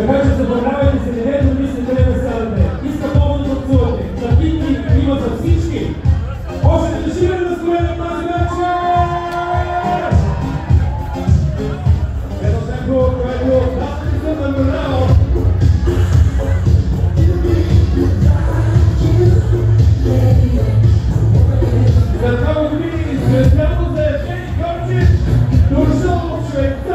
Така че забравяйте се, не дето мислите да ставате. Иска повод да танцувате. Напитки има за всички. Още да живе да стоя на тази вечер! Едно темпо, което аз не съм наблюдавал. За много години, след за Евгений Горчев, дошъл човек,